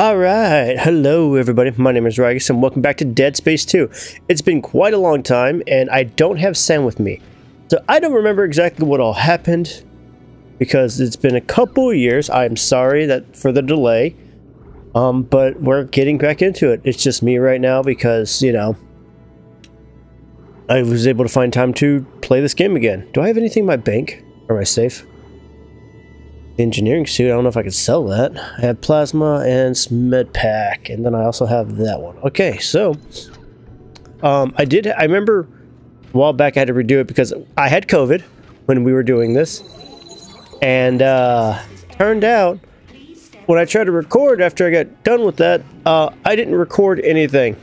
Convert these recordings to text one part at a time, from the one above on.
Alright, hello everybody, my name is Rygas and welcome back to Dead Space 2. It's been quite a long time and I don't have Sam with me. So I don't remember exactly what all happened because it's been a couple years. I'm sorry that for the delay. Um, but we're getting back into it. It's just me right now because, you know, I was able to find time to play this game again. Do I have anything in my bank or my safe? Engineering suit. I don't know if I could sell that. I have plasma and med pack, and then I also have that one. Okay, so um, I did. I remember a while back I had to redo it because I had COVID when we were doing this, and uh, turned out when I tried to record after I got done with that, uh, I didn't record anything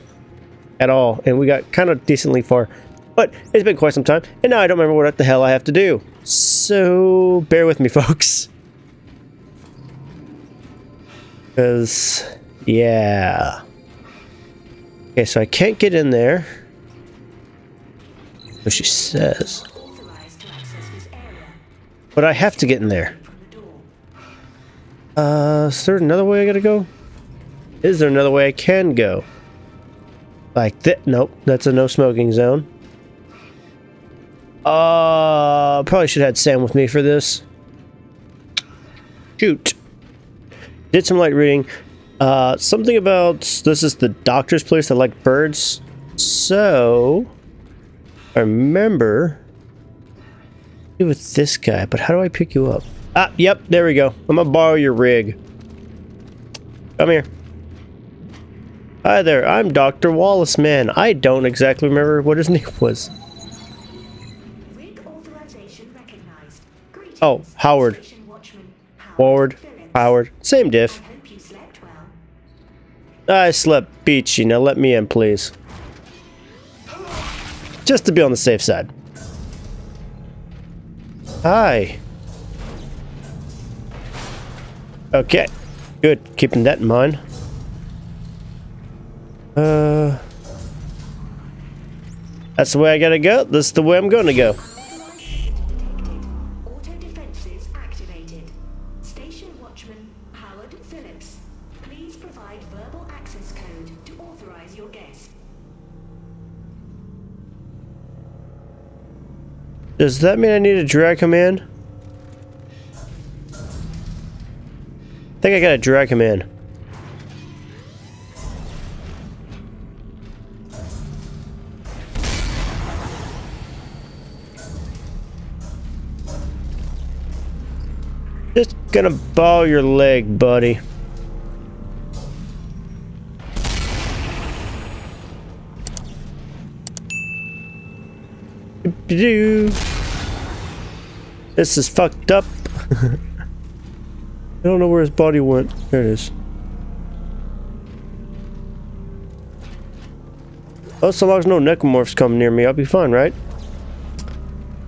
at all, and we got kind of decently far. But it's been quite some time, and now I don't remember what the hell I have to do. So bear with me, folks. Because, yeah. Okay, so I can't get in there. What she says. But I have to get in there. Uh, is there another way I gotta go? Is there another way I can go? Like that? Nope, that's a no smoking zone. Uh, probably should have had Sam with me for this. Shoot. Did some light reading. Uh, something about this is the doctor's place that like birds. So I remember with this guy, but how do I pick you up? Ah, yep, there we go. I'm gonna borrow your rig. Come here. Hi there, I'm Dr. Wallace Man. I don't exactly remember what his name was. Oh, Howard. Howard. Howard. Same diff. I slept beachy. Now let me in, please. Just to be on the safe side. Hi. Okay. Good. Keeping that in mind. Uh... That's the way I gotta go. This is the way I'm gonna go. Does that mean I need to drag him in? I think I gotta drag him in. Just gonna ball your leg, buddy. Do. This is fucked up. I don't know where his body went. There it is. Oh, so long as no necromorphs come near me, I'll be fine, right?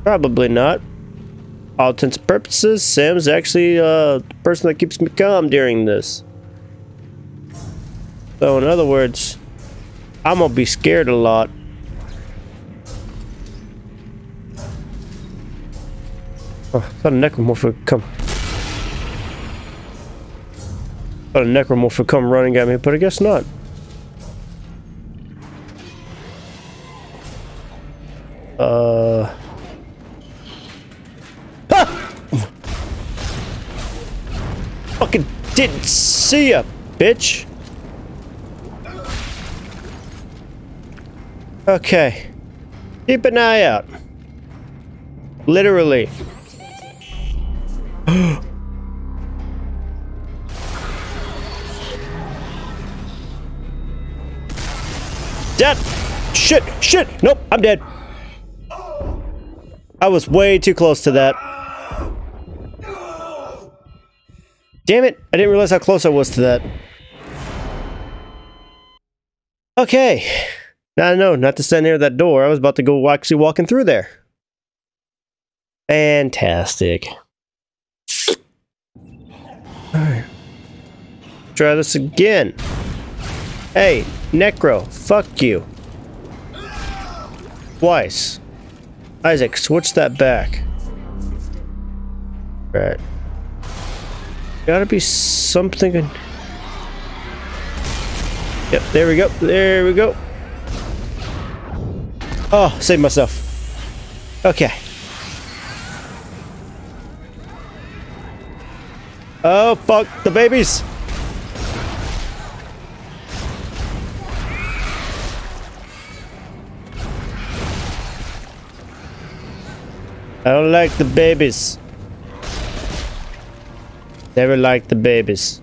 Probably not. All intents and purposes, Sam's actually uh, the person that keeps me calm during this. So, in other words, I'm gonna be scared a lot. Oh, a necromorph come. Thought a necromorph would come running at me, but I guess not. Uh. Ah! Fucking didn't see ya, bitch. Okay. Keep an eye out. Literally. Shit! Shit! Nope, I'm dead. I was way too close to that. Damn it! I didn't realize how close I was to that. Okay. Now, no, not to stand near that door. I was about to go actually walking through there. Fantastic. Alright. Try this again. Hey, Necro, fuck you. Twice. Isaac, switch that back. Right. Gotta be something... Yep, there we go. There we go. Oh, save myself. Okay. Oh, fuck. The babies. I don't like the babies. Never liked the babies.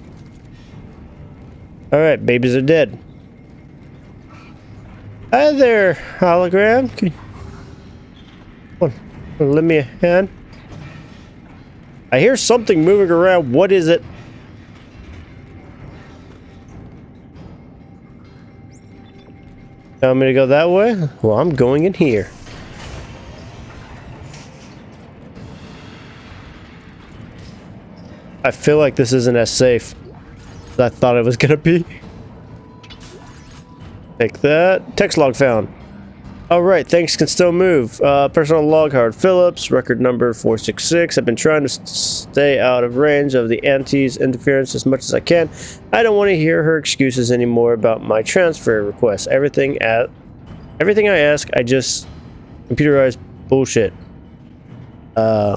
Alright, babies are dead. Hi there, hologram. Can you... Oh, lend me a hand? I hear something moving around. What is it? Tell me to go that way? Well, I'm going in here. I feel like this isn't as safe as I thought it was gonna be. Take that. Text log found. Alright, things can still move. Uh, personal log, Howard Phillips, record number 466. I've been trying to stay out of range of the auntie's interference as much as I can. I don't want to hear her excuses anymore about my transfer request. Everything at everything I ask, I just computerized bullshit. Uh,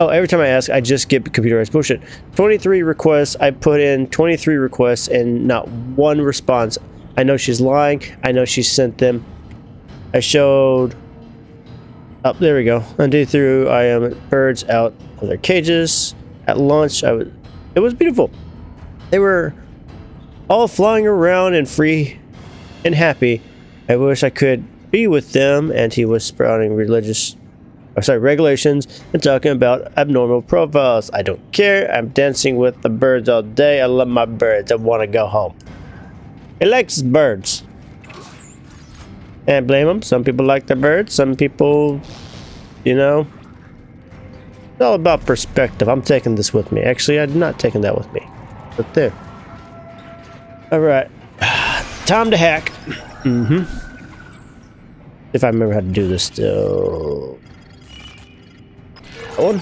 Oh, every time I ask, I just get computerized bullshit. 23 requests, I put in 23 requests and not one response. I know she's lying. I know she sent them. I showed... Up, oh, there we go. Undo through, I am birds out of their cages. At lunch, I was... It was beautiful. They were all flying around and free and happy. I wish I could be with them, and he was sprouting religious or sorry, regulations and talking about abnormal profiles. I don't care. I'm dancing with the birds all day. I love my birds. I want to go home. He likes birds. And blame him. Some people like the birds. Some people, you know, it's all about perspective. I'm taking this with me. Actually, I'm not taking that with me. But there. All right. Time to hack. Mm-hmm. If I remember how to do this still. On.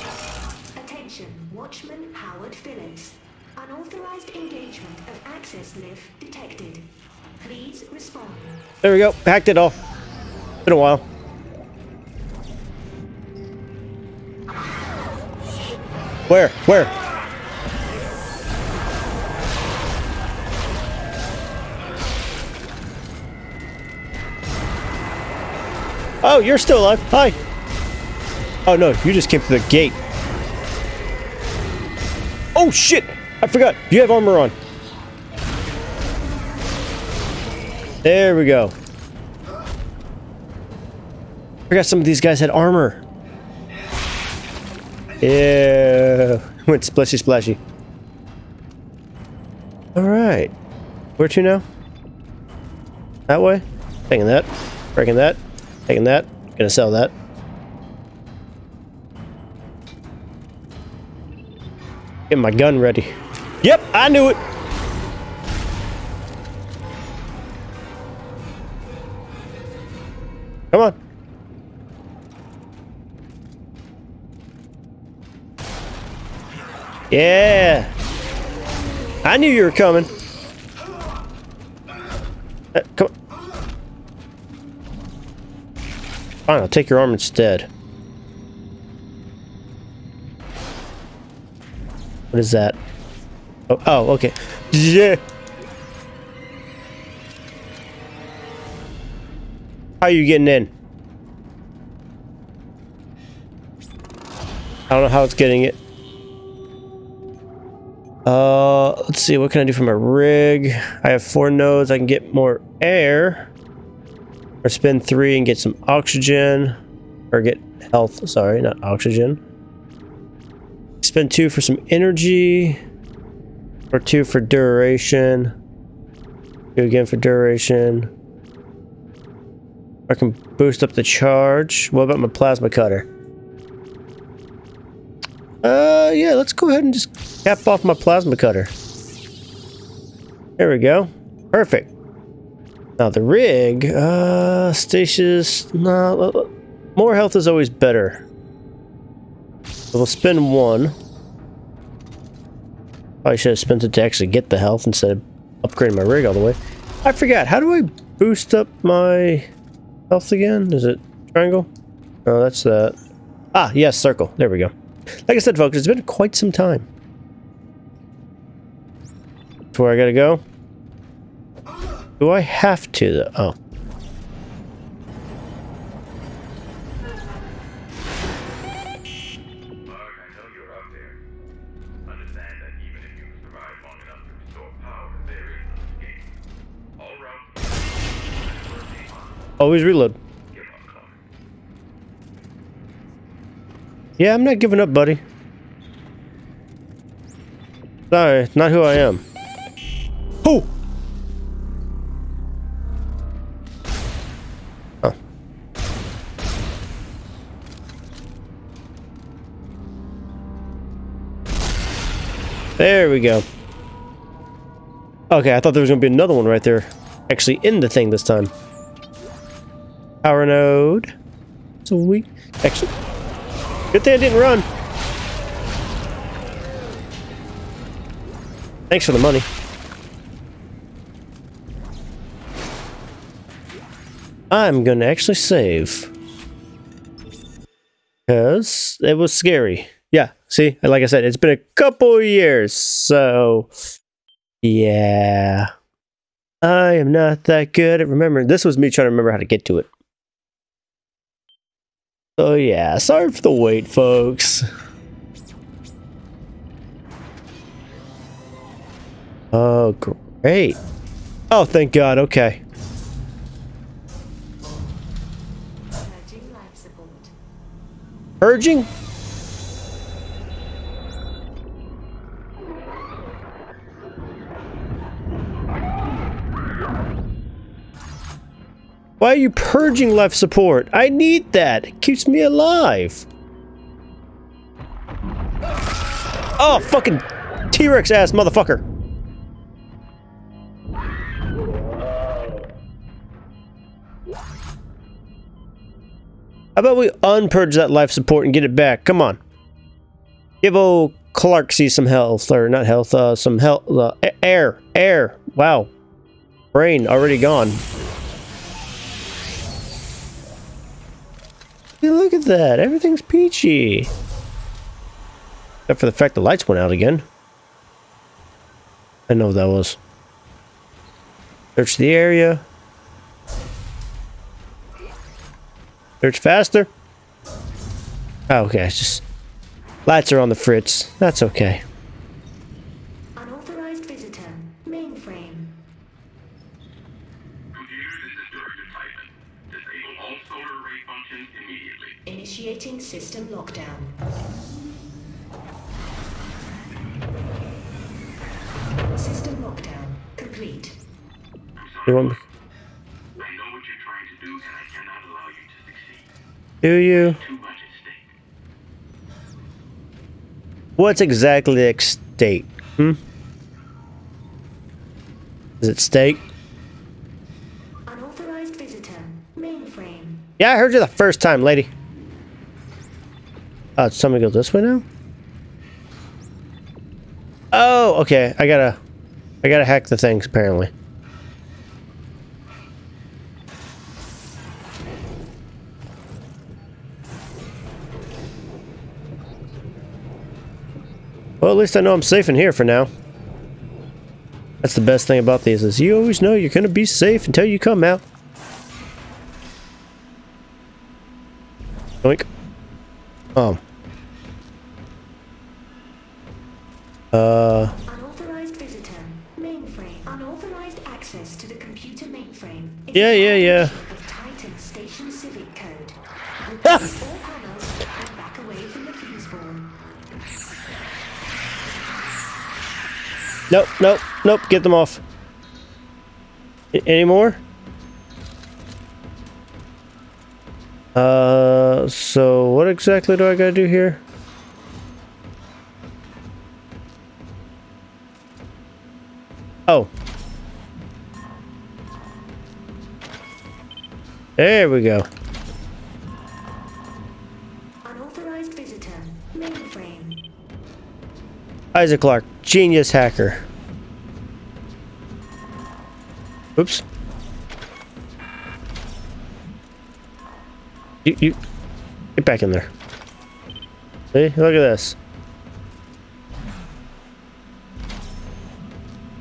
Attention, Watchman Howard Phillips. Unauthorized engagement of access lift detected. Please respond. There we go. Hacked it all. Been a while. Where? Where? Oh, you're still alive. Hi. Oh no, you just came through the gate. Oh shit! I forgot. You have armor on. There we go. I forgot some of these guys had armor. Yeah. Went splashy splashy. Alright. Where to now? That way? Taking that. Breaking that. Taking that. Gonna sell that. Get my gun ready. Yep, I knew it. Come on. Yeah. I knew you were coming. Uh, come on. Fine, I'll take your arm instead. What is that? Oh, oh okay. Yeah. How are you getting in? I don't know how it's getting it. Uh, let's see. What can I do for my rig? I have four nodes. I can get more air. Or spend three and get some oxygen. Or get health. Sorry, not oxygen. Spend two for some energy. Or two for duration. Two again for duration. I can boost up the charge. What about my plasma cutter? Uh, yeah, let's go ahead and just cap off my plasma cutter. There we go. Perfect. Now the rig, uh, stasis, no, more health is always better. So we'll spend one. Probably should have spent it to actually get the health instead of upgrading my rig all the way. I forgot. How do I boost up my health again? Is it triangle? Oh, that's that. Ah, yes, circle. There we go. Like I said, folks, it's been quite some time. That's where I gotta go. Do I have to, though? Oh. Always reload. Yeah, I'm not giving up, buddy. Sorry, not who I am. Oh! Oh. There we go. Okay, I thought there was going to be another one right there. Actually in the thing this time. Power node. So we... Actually... Good thing I didn't run. Thanks for the money. I'm gonna actually save. Because it was scary. Yeah, see? Like I said, it's been a couple years, so... Yeah. I am not that good at remembering. This was me trying to remember how to get to it. So yeah, sorry for the wait, folks. Oh, great. Oh, thank God, okay. Purging? Why are you purging life support? I need that. It keeps me alive. Oh, fucking T-Rex ass motherfucker. How about we unpurge that life support and get it back? Come on. Give old Clarke some health, or not health, uh, some health, uh, air, air. Wow. Brain already gone. Hey, look at that. Everything's peachy. Except for the fact the lights went out again. I know what that was. Search the area. Search faster. Oh, okay, it's just... Lights are on the fritz. That's okay. You want me? I know what you're trying to do, and I cannot allow you to succeed. Do you? What's exactly at stake? Hmm? Is it steak? Unauthorized visitor. Mainframe. Yeah, I heard you the first time, lady. Oh, somebody go this way now? Oh, okay. I gotta... I gotta hack the things, apparently. Well, at least I know I'm safe in here for now. That's the best thing about these, is you always know you're gonna be safe until you come out. Oink. Oh. Uh. Unauthorized visitor. Mainframe. Unauthorized access to the computer mainframe. Yeah, yeah, yeah. Nope, nope, nope. Get them off. I any more? Uh, so what exactly do I gotta do here? Oh. There we go. Unauthorized visitor. Mainframe. Isaac Clarke, genius hacker. Oops. You, you, get back in there. See, look at this.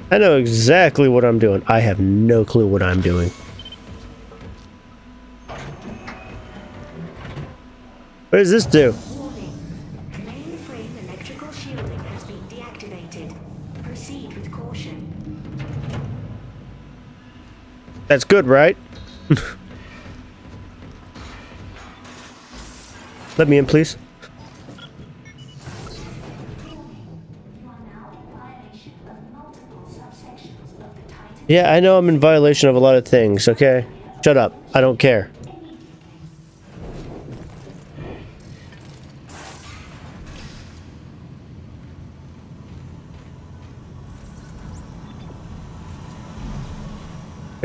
I know exactly what I'm doing. I have no clue what I'm doing. What does this do? That's good, right? Let me in, please. Yeah, I know I'm in violation of a lot of things, okay? Shut up. I don't care.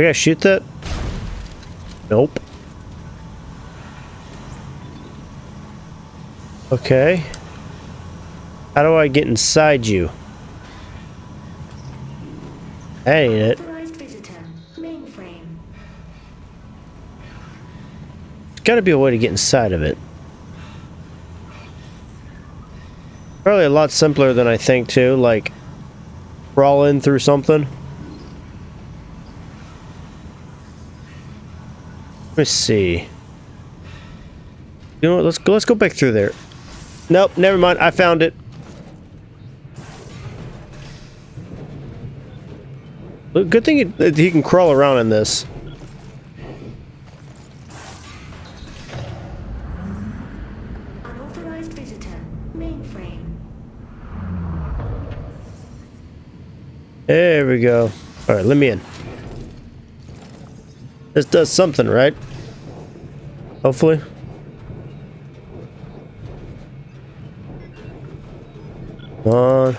I gotta shoot that? Nope. Okay. How do I get inside you? That ain't it. Authorized visitor. Mainframe. There's gotta be a way to get inside of it. Probably a lot simpler than I think too, like crawl in through something. Let me see. You know what, let's go let's go back through there. Nope, never mind, I found it. Good thing he, he can crawl around in this. Unauthorized visitor. Mainframe. There we go. Alright, let me in. This does something, right? Hopefully. Come on.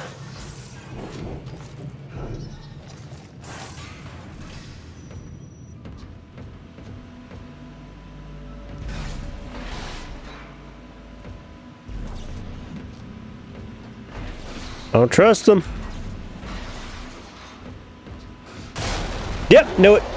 Don't trust them. Yep, knew it.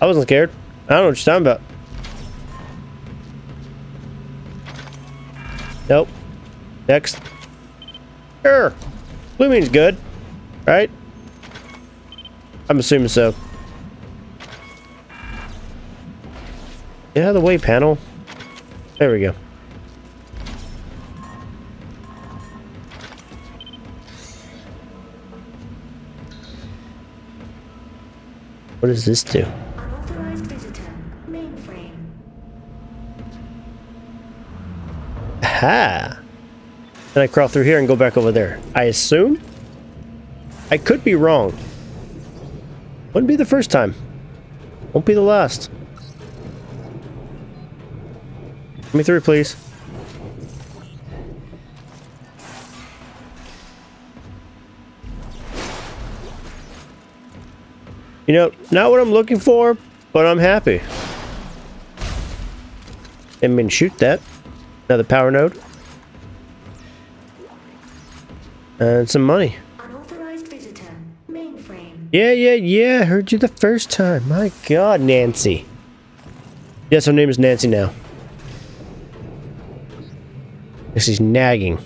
I wasn't scared. I don't know what you're talking about. Nope. Next. Sure. Blue means good, right? I'm assuming so. Yeah, the way panel. There we go. What does this do? Unauthorized visitor. Mainframe. Aha! Then I crawl through here and go back over there. I assume? I could be wrong. Wouldn't be the first time. Won't be the last. Let me through, please. You know, not what I'm looking for, but I'm happy. Didn't mean shoot that. Another power node. And some money. Unauthorized visitor. Mainframe. Yeah, yeah, yeah. I heard you the first time. My god, Nancy. Yes, her name is Nancy now. This is nagging.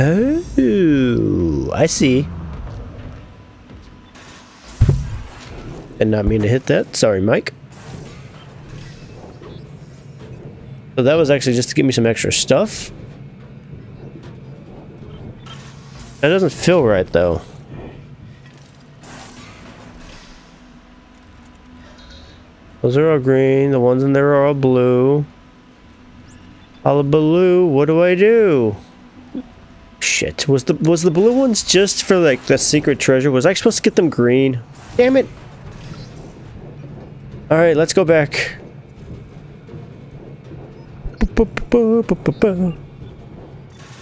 Oh, I see. Did not mean to hit that. Sorry, Mike. So that was actually just to give me some extra stuff. That doesn't feel right, though. Those are all green. The ones in there are all blue. All blue. What do I do? Shit. Was the was the blue ones just for like the secret treasure? Was I supposed to get them green? Damn it. All right, let's go back.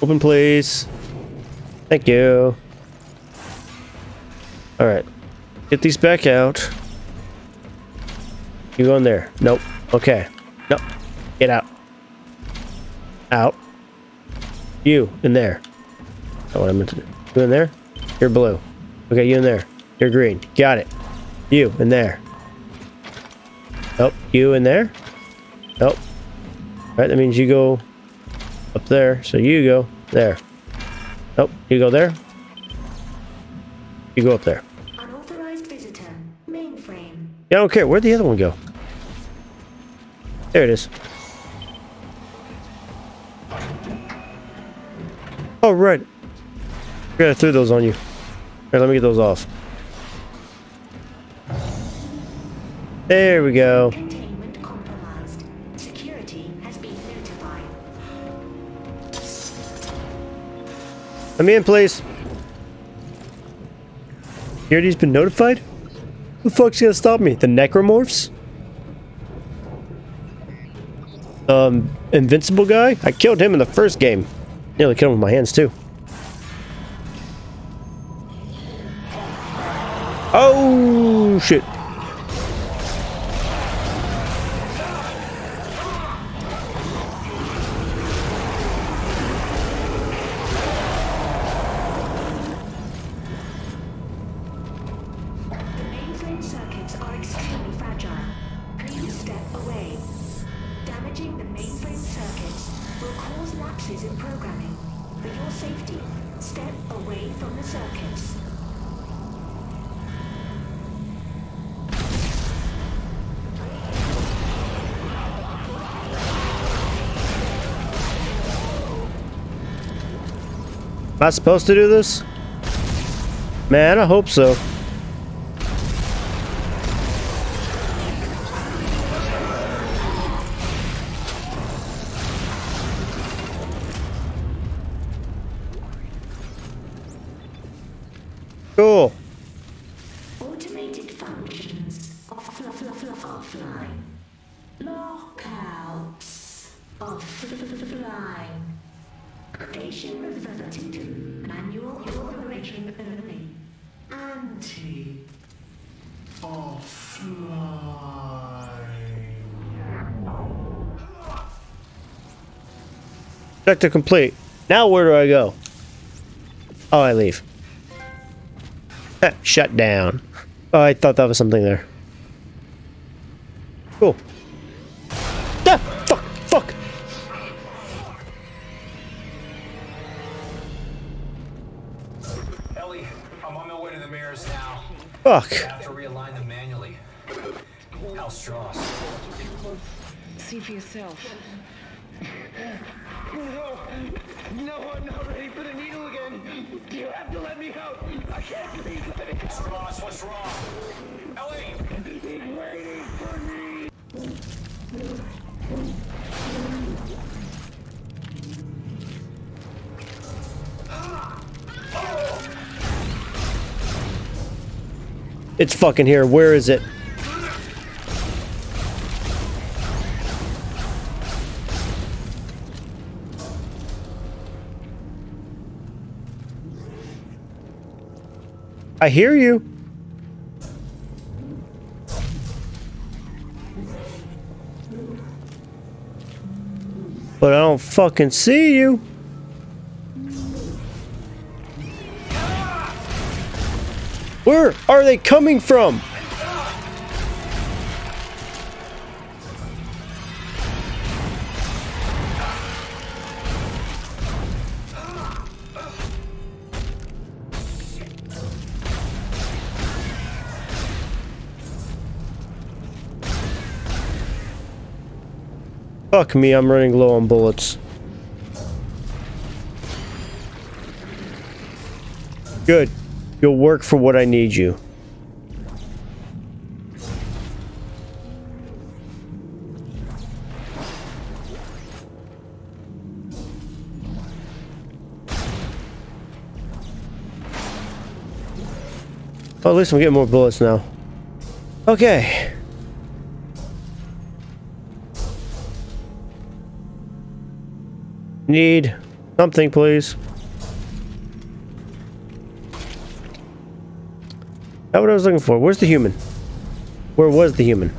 Open, please. Thank you. Alright. Get these back out. You go in there. Nope. Okay. Nope. Get out. Out. You, in there. That's what I meant to do. You in there? You're blue. Okay, you in there. You're green. Got it. You, in there. Nope. You in there? Nope. Alright, that means you go up there. So you go there. Nope. You go there. You go up there. Unauthorized visitor. Mainframe. Yeah, I don't care. Where'd the other one go? There it is. Oh, right. I gotta throw those on you. Here, let me get those off. There we go. Security has been notified. Let me in, please. Security's been notified? Who the fuck's gonna stop me? The necromorphs? Um, invincible guy? I killed him in the first game. Nearly killed him with my hands, too. Oh, shit. Am I supposed to do this? Man, I hope so. Objective complete. Now where do I go? Oh, I leave. Eh, shut down. Oh, I thought that was something there. You have to let me out. I can't breathe. Stross, what's wrong? Ellie! He's waiting for me. It's fucking here. Where is it? I hear you. But I don't fucking see you. Where are they coming from? Fuck me, I'm running low on bullets. Good. You'll work for what I need you. Well, at least I'm getting more bullets now. Okay. Need something, please. That's what I was looking for. Where's the human? Where was the human?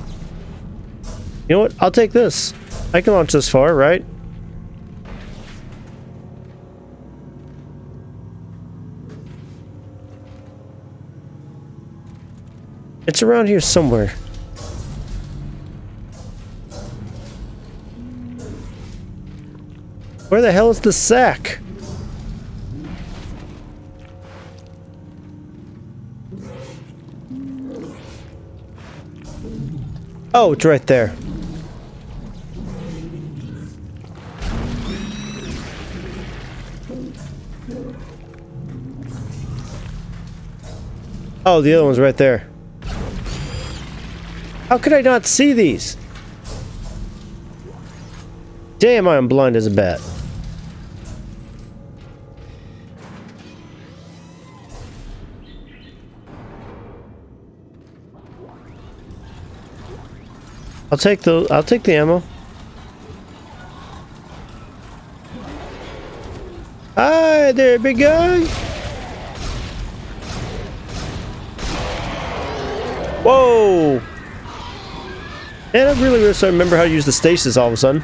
You know what? I'll take this. I can launch this far, right? It's around here somewhere. Where the hell is the sack? Oh, it's right there. Oh, the other one's right there. How could I not see these? Damn, I am blind as a bat. I'll take the I'll take the ammo. Hi there, big guy. Whoa! And I really wish I remember how to use the stasis all of a sudden.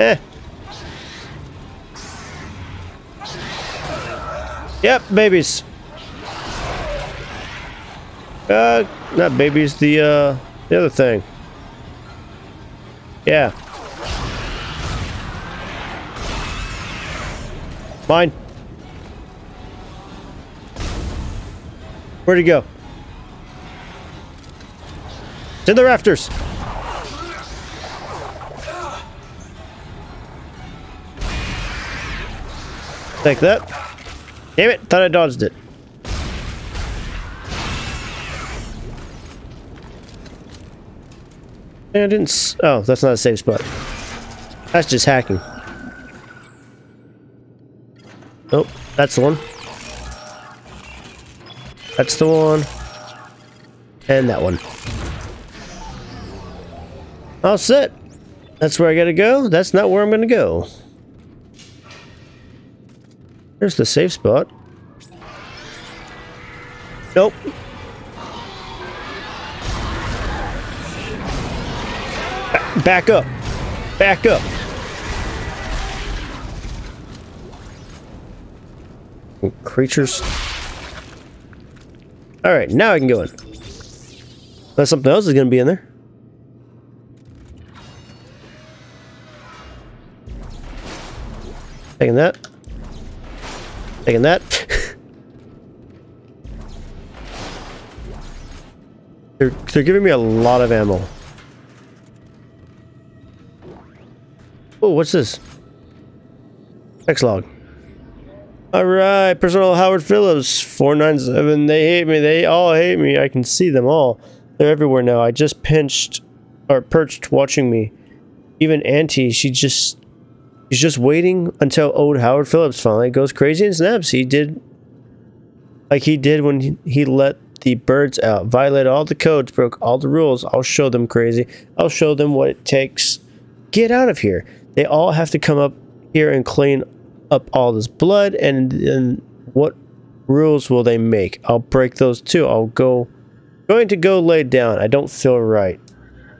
Eh. Yep, babies. Uh, not babies, the, uh, the other thing. Yeah. Mine. Where'd he go? In the rafters. Take that. Damn it, thought I dodged it. I didn't. Oh, that's not a safe spot. That's just hacking. Oh, that's the one. That's the one. And that one. All set. That's where I gotta go. That's not where I'm gonna go. There's the safe spot. Nope. Back up. Back up. Creatures. Alright, now I can go in. Unless something else is going to be in there. Taking that. Taking that. they're, they're giving me a lot of ammo. Oh, what's this? X log. Alright, Personal Howard Phillips, 497. They hate me. They all hate me. I can see them all. They're everywhere now. I just pinched, or perched watching me. Even Auntie, she just, she's just waiting until old Howard Phillips finally goes crazy and snaps. He did, like he did when he, he let the birds out. Violated all the codes, broke all the rules. I'll show them crazy. I'll show them what it takes. Get out of here. They all have to come up here and clean up all this blood and then what rules will they make? I'll break those too. I'll go going to go lay down. I don't feel right.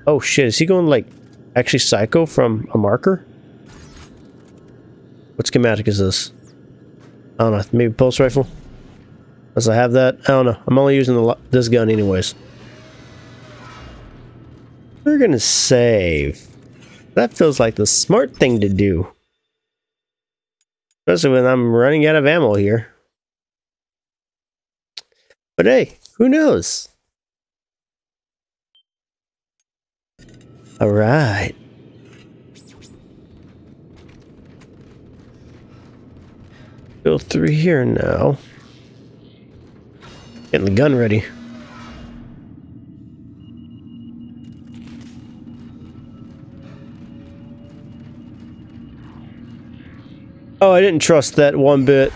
Oh shit, is he going like actually psycho from a marker? What schematic is this? I don't know, maybe pulse rifle? Does I have that? I don't know. I'm only using the, this gun anyways. We're gonna save. That feels like the smart thing to do. Especially when I'm running out of ammo here. But hey, who knows? Alright. Go through here now. Getting the gun ready. Oh, I didn't trust that one bit.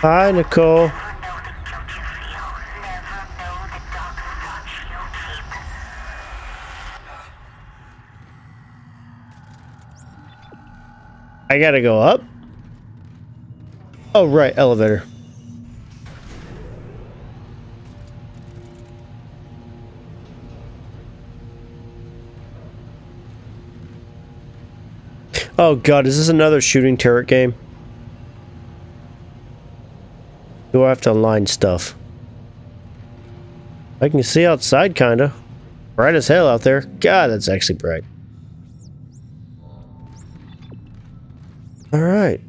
Hi, Nicole. I gotta go up? Oh, right, elevator. Oh god, is this another shooting turret game? Do I have to align stuff? I can see outside, kinda. Bright as hell out there. God, that's actually bright. Alright.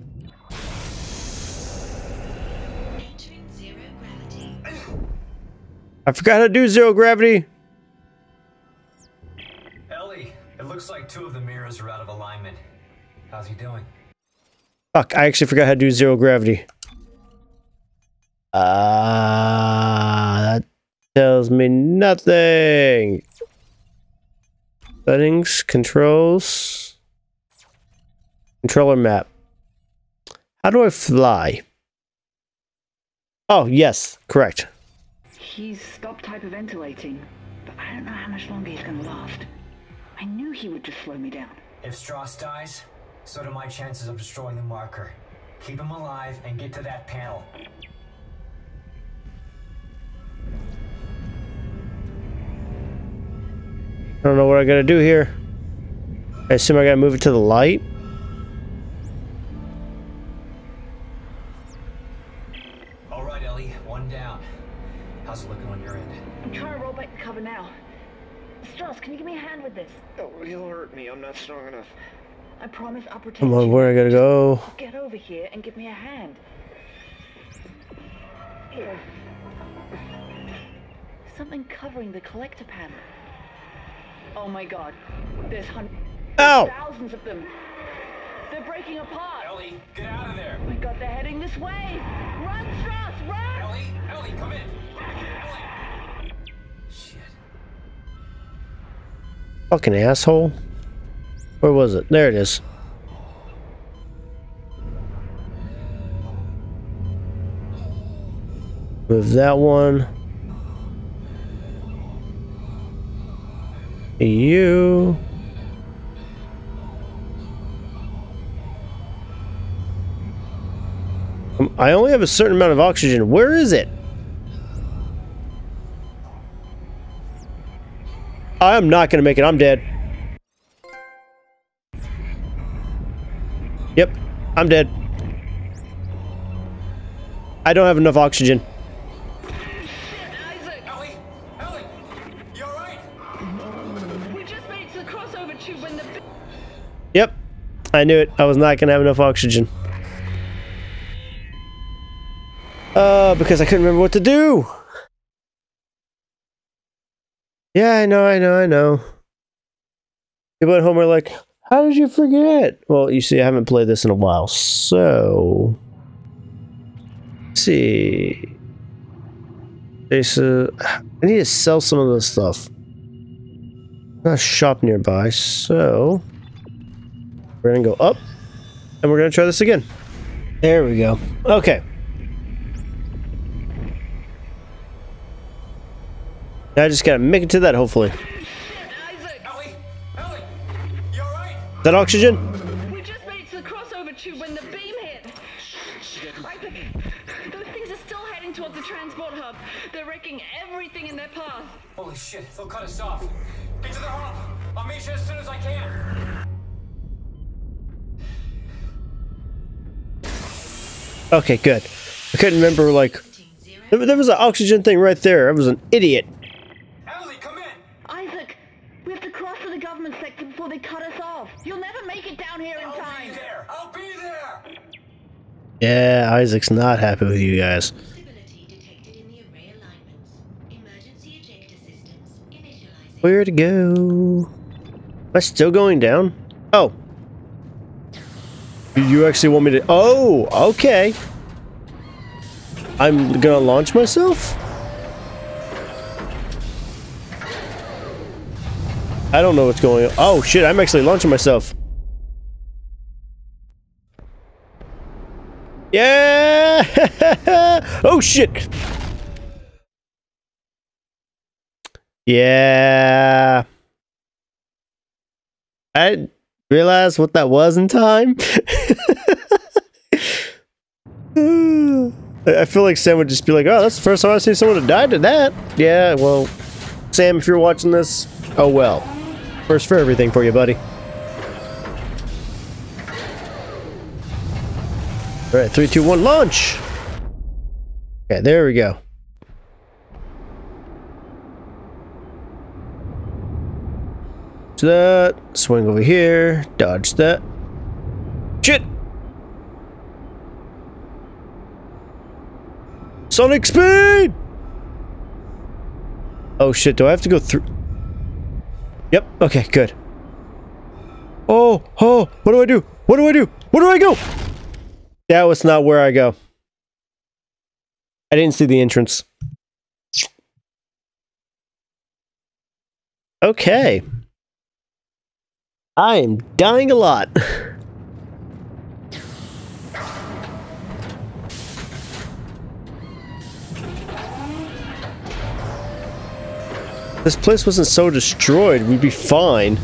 I forgot how to do zero gravity. He doing? Fuck, I actually forgot how to do zero gravity. Ah, that tells me nothing. Settings, controls, controller map. How do I fly? Oh, yes, correct. He's stopped hyperventilating, but I don't know how much longer he's gonna last. I knew he would just slow me down. If Stross dies, so do my chances of destroying the marker. Keep him alive and get to that panel. I don't know what I gotta do here. I assume I gotta move it to the light. All right, Ellie, one down. How's it looking on your end? I'm trying to roll back the cover now. Stross, can you give me a hand with this? Oh, he'll hurt me. I'm not strong enough. I promise I'll protect Come on, you. where I gotta go? Get over here and give me a hand. Here. Something covering the collector panel. Oh my god. There's hundreds, Ow! thousands of them. They're breaking apart. Ellie, get out of there! Oh my god, they're heading this way. Run, Stross, run! Ellie, Ellie, come in! Ellie! Shit. Fucking asshole. Where was it? There it is. Move that one. You. Um, I only have a certain amount of oxygen. Where is it? I'm not gonna make it. I'm dead. Yep, I'm dead. I don't have enough oxygen. Yep, I knew it. I was not gonna have enough oxygen. Uh, because I couldn't remember what to do. Yeah, I know, I know, I know. People at home are like, how did you forget? Well, you see, I haven't played this in a while, so... Let's see... I need to sell some of this stuff. Not a shop nearby, so... We're gonna go up, and we're gonna try this again. There we go. Okay. Now I just gotta make it to that, hopefully. Is that oxygen? we just made it to the crossover tube when the beam hit. Isaac, those things are still heading towards the transport hub. They're wrecking everything in their path. Holy shit, they'll cut us off. Get to the hub! I'll meet you as soon as I can. Okay, good. I couldn't remember, like... Entering zero. There, there was an oxygen thing right there. I was an idiot. Ellie, come in! Isaac, we have to cross to the government sector before they cut us off. You'll never make it down here in I'll time. be there! I'll be there! Yeah, Isaac's not happy with you guys. Where to go? Am I still going down? Oh. You actually want me to... Oh, okay. I'm gonna launch myself? I don't know what's going on. Oh, shit, I'm actually launching myself. Yeah! oh shit! Yeah. I realized what that was in time. I feel like Sam would just be like, oh, that's the first time I've seen someone who died to that. Yeah, well, Sam, if you're watching this, oh well. First for everything for you, buddy. Alright, three, two, one, launch! Okay, there we go. that. Swing over here. Dodge that. Shit! Sonic speed! Oh shit, do I have to go through? Yep, okay, good. Oh, oh, what do I do? What do I do? Where do I go? That was not where I go. I didn't see the entrance. Okay. I am dying a lot. this place wasn't so destroyed, we'd be fine.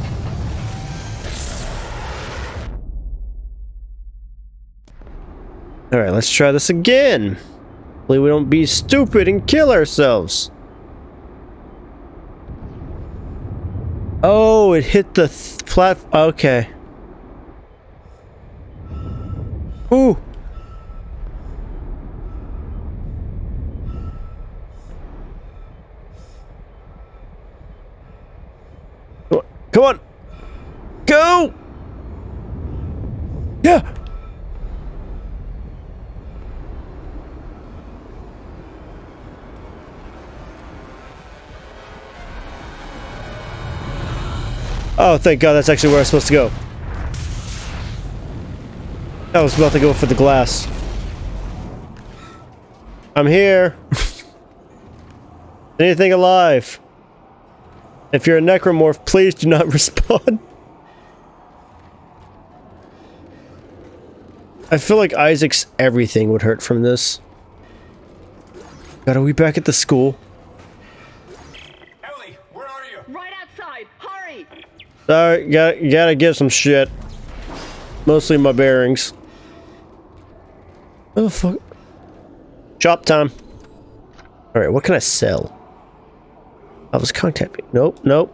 Alright, let's try this again. Hopefully we don't be stupid and kill ourselves. Oh, it hit the plat. Okay. Ooh. Come on. Go. Yeah. Oh, thank God, that's actually where I'm supposed to go. I was about to go for the glass. I'm here. Anything alive? If you're a necromorph, please do not respond. I feel like Isaac's everything would hurt from this. God, are we back at the school? Sorry, gotta, gotta give some shit. Mostly my bearings. Oh, fuck. Shop time. Alright, what can I sell? I was contacting. Nope, nope.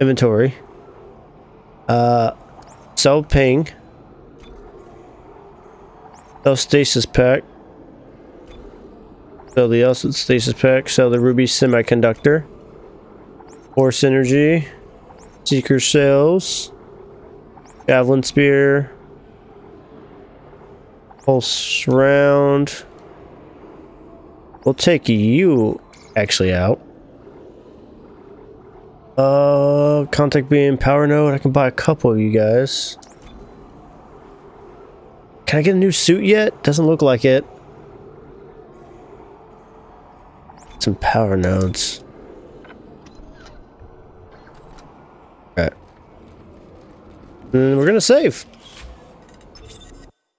Inventory. Uh, sell ping. Sell stasis pack. Sell the acid stasis pack. Sell the ruby semiconductor. Force energy. Seeker shells. Javelin spear. Pulse round. We'll take you actually out. Uh, contact beam, power node. I can buy a couple of you guys. Can I get a new suit yet? Doesn't look like it. Some power nodes. And we're gonna save.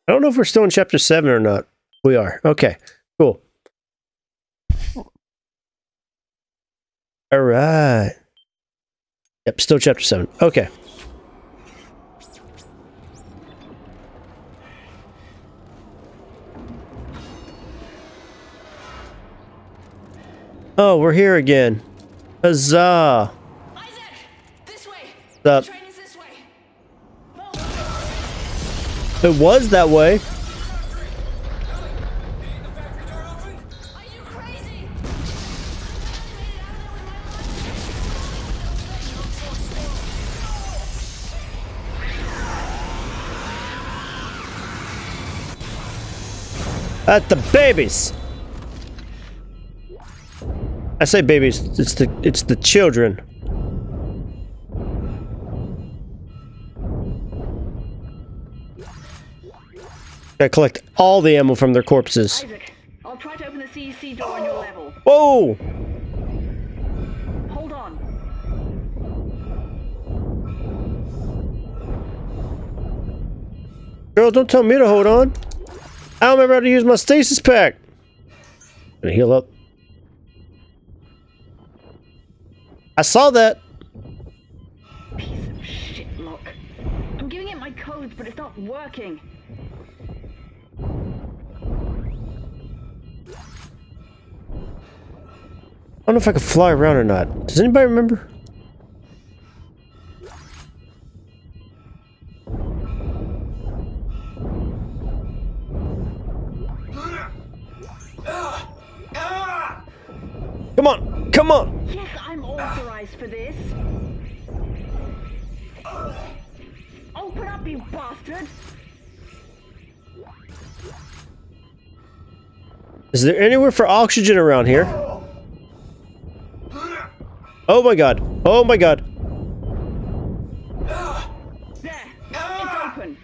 I don't know if we're still in chapter 7 or not. We are. Okay. Cool. Alright. Yep, still chapter 7. Okay. Oh, we're here again. Huzzah! Isaac, this way. What's up? It was that way. At the babies. I say babies. It's the it's the children. I collect all the ammo from their corpses. Isaac, I'll try to open the CEC door on your level. Whoa! Hold on. Girl, don't tell me to hold on. I don't remember how to use my stasis pack. Gonna heal up. I saw that. Piece of shit lock. I'm giving it my codes, but it's not working. Don't know if I can fly around or not. Does anybody remember? Come on! Come on! Yes, I'm authorized for this. Open up, you bastard! Is there anywhere for oxygen around here? Oh my god. Oh my god. There! It's open!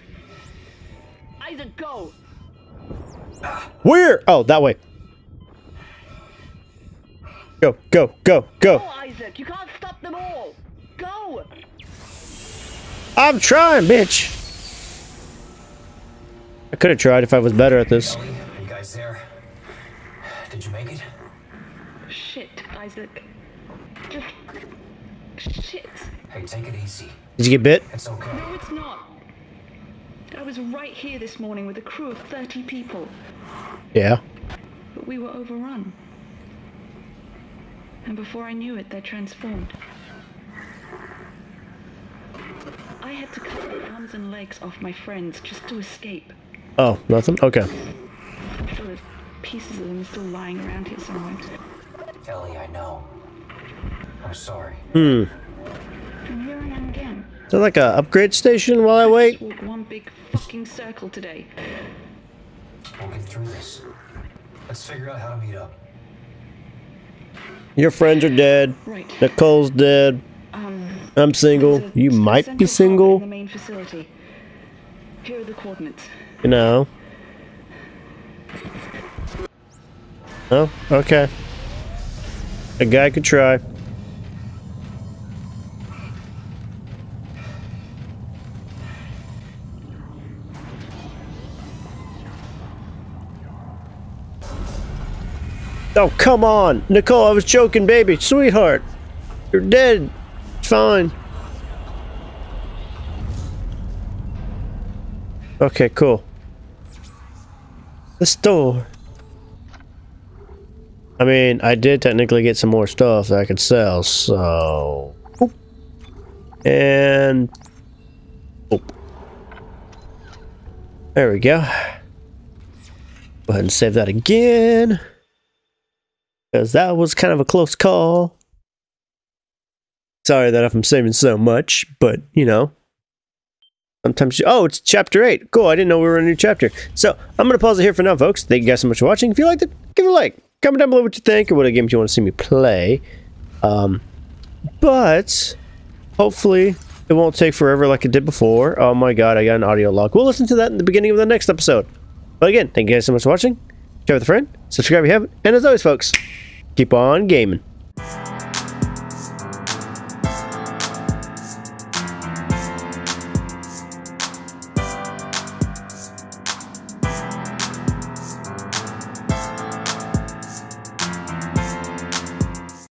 Isaac, go! Where? Oh, that way. Go, go, go, Go, go. Isaac! You can't stop them all! Go! I'm trying, bitch. I could have tried if I was better at this. Ellie, are you guys there? Did you make it? Shit, Isaac. Just... Shit. Hey, take it easy. Did you get bit? It's okay. No, it's not. I was right here this morning with a crew of 30 people, Yeah. but we were overrun. And before I knew it, they transformed. I had to cut the arms and legs off my friends just to escape. Oh, nothing? Okay. I'm sure there's pieces of them are still lying around here somewhere. Ellie, I know. I'm sorry. Hmm. And here I am again. Is there like a upgrade station while I wait? One big fucking circle today. We'll get through this. Let's figure out how to meet up. Your friends are dead. Right. Nicole's dead. Um, I'm single. a- You might be single. In the main facility. Here are the coordinates. You know. Oh, okay. A guy could try. Oh, come on! Nicole, I was joking, baby. Sweetheart. You're dead. It's fine. Okay, cool. The store. I mean, I did technically get some more stuff that I could sell, so... And... Boop. There we go. Go ahead and save that again. Because that was kind of a close call. Sorry that I'm saving so much, but, you know, Sometimes, you, oh, it's chapter 8. Cool, I didn't know we were in a new chapter. So, I'm going to pause it here for now, folks. Thank you guys so much for watching. If you liked it, give it a like. Comment down below what you think or what games you want to see me play. Um, but, hopefully, it won't take forever like it did before. Oh my god, I got an audio log. We'll listen to that in the beginning of the next episode. But again, thank you guys so much for watching. Share with a friend, subscribe if you haven't, and as always, folks, keep on gaming.